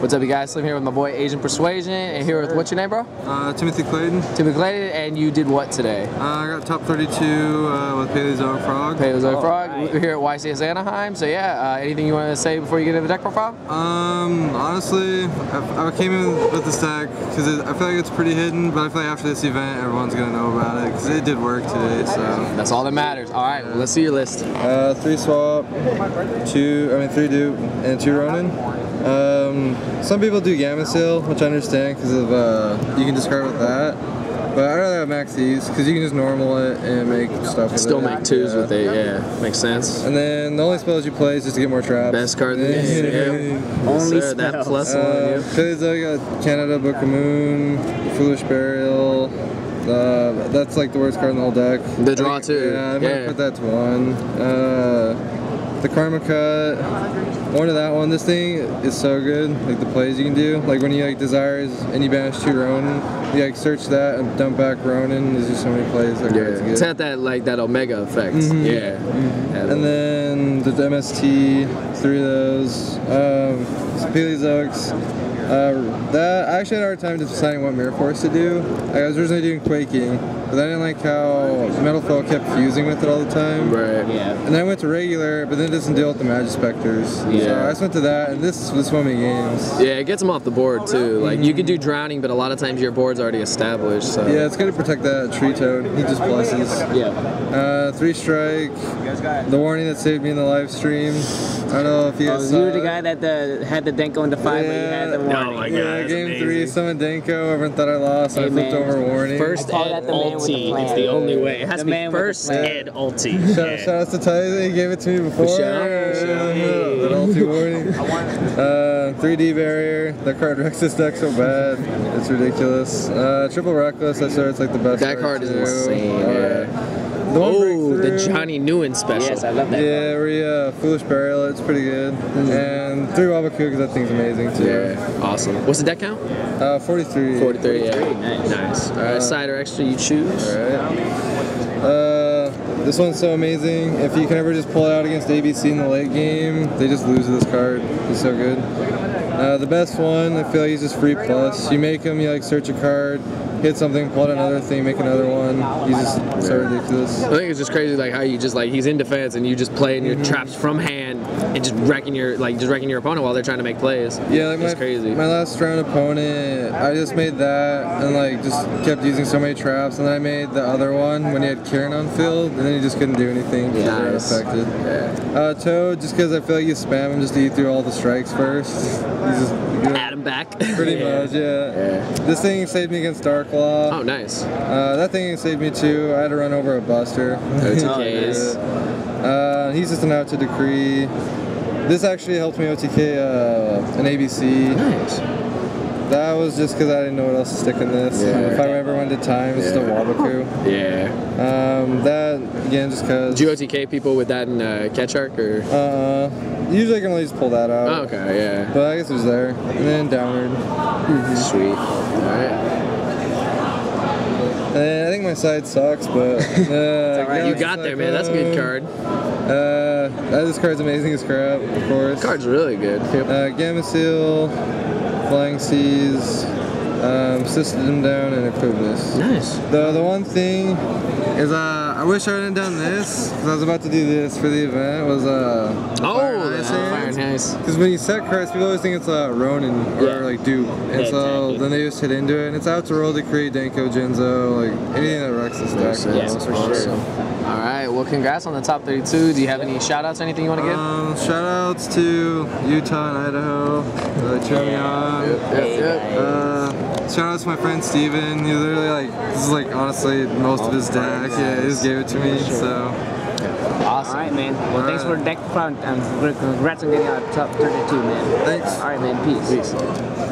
What's up, you guys? Slim here with my boy Asian Persuasion, and here with what's your name, bro? Uh, Timothy Clayden. Timothy Clayden, and you did what today? Uh, I got top 32 uh, with Paleozoic Frog. Paleozoic oh, Frog. Right. We're here at YCS Anaheim. So yeah, uh, anything you want to say before you get into the deck profile? Um, honestly, I, I came in with this deck because I feel like it's pretty hidden, but I feel like after this event, everyone's gonna know about it because it did work today. So that's all that matters. All right, well, let's see your list. Uh, three swap, two. I mean, three dupe, and two Ronin. Um, some people do Gameciel, which I understand because of uh, you can discard with that. But I'd rather have max these because you can just normal it and make stuff with Still it. make twos yeah. with it, yeah. Makes sense. And then the only spells you play is just to get more traps. Best card in the game. yeah. Only sir, that plus uh, one. Yeah. I got Canada, Book of Moon, Foolish Burial. Uh, that's like the worst card in the whole deck. The draw too. Yeah, I might yeah. put that to one. Uh, the Karma Cut, one of that one. This thing is so good, like the plays you can do. Like when you like desires and you banish two Ronin, you like search that and dump back Ronin. There's just so many plays. That yeah, it's got that like that Omega effect. Mm -hmm. Yeah. Mm -hmm. And then the MST, three of those. Um, Paleozoics. Uh, that I actually had a hard time deciding what Mirror Force to do. I was originally doing Quaking, but I didn't like how Metalfoes kept fusing with it all the time. Right. Yeah. And then I went to regular, but then it doesn't deal with the Majespecters. Yeah. So I just went to that, and this was swimming games. Yeah, it gets them off the board too. Like mm -hmm. you can do drowning, but a lot of times your board's already established. So. Yeah, it's good to protect that tree toad. He just pluses. Yeah. Uh, three strike. The warning that saved me in the live stream. I don't know if you guys. Oh, you were the guy that the, had the Denko in the five, yeah. but you had the warning. Oh my god. Yeah, game amazing. three, someone Denko, everyone thought I lost, hey, I flipped man. over warning. First ed ulti, it's the only way. It has the to be first ed ulti. Shout, yeah. shout out to Tyson, he gave it to me before. Shout out. That ulti warning. Uh, 3D barrier, that card wrecks this deck so bad, it's ridiculous. Uh, triple reckless, I swear it's like the best That card, card is insane, yeah. Oh, the Johnny Newen special. Yes, I love that. Yeah, we uh, Foolish Burial, it's pretty good. Mm-hmm. And three Waboku because that thing's amazing too. Yeah, awesome. What's the deck count? Uh, 43. 43, yeah. Nice. nice. All right, uh, side or extra you choose. All right. Uh, this one's so amazing. If you can ever just pull it out against ABC in the late game, they just lose this card. It's so good. Uh, the best one, I feel like he's just free plus. You make him, you like search a card, hit something, pull out another thing, make another one. He's just so ridiculous. I think it's just crazy, like how you just like he's in defense and you just playing your mm -hmm. traps from hand and just wrecking your like just wrecking your opponent while they're trying to make plays. Yeah, like it's my, crazy. My last round opponent, I just made that and like just kept using so many traps, and then I made the other one when he had Kieran on field, and then he just couldn't do anything. Yeah, nice. affected. Yeah. Uh, Toad, just because I feel like you spam him just to eat through all the strikes first. He's just add him back. Pretty yeah. much, yeah. yeah. This thing saved me against Dark Law. Oh, nice. Uh, that thing saved me too. I had to run over a Buster. OTKs. uh, he's just an out to decree. This actually helped me OTK uh, an ABC. Nice. That was just because I didn't know what else to stick in this. Yeah. If I ever went to time, it's yeah. the Waboku. Yeah. Um, that, again, just because. Do you OTK people with that in uh, Catch Arc? Or? Uh, usually I can at least pull that out. Oh, okay, yeah. But I guess it was there. And then downward. Sweet. All right. Uh, I think my side sucks, but uh, right. you got there, man. That's a good card. Uh, this card's amazing as crap, of course. card's really good. Yep. Uh, Gameciel, Flying Seas, um, System Down, and Equipness. Nice. The the one thing is uh, I wish I hadn't done this because I was about to do this for the event. Was uh oh, fire nice. Because when you set cards, people always think it's a uh, Ronin or yeah. like Duke, and yeah, so exactly. then they just hit into it. And it's out to roll to create Denko, Genzo, like anything that wrecks this deck. Yeah, for sure. All right, well, congrats on the top 32. Do you have any shout outs, anything you want to give? Um, shout outs to Utah and Idaho, uh, cheer me on. Yep, yep, yep. Uh, shout out to my friend Steven. He literally, like, this is like honestly most of his deck. Yeah, he just gave it to me, so. Awesome. All right, man. Well, All thanks right. for the deck front and congrats on getting out top 32, man. Thanks. All right, man. Peace. Peace.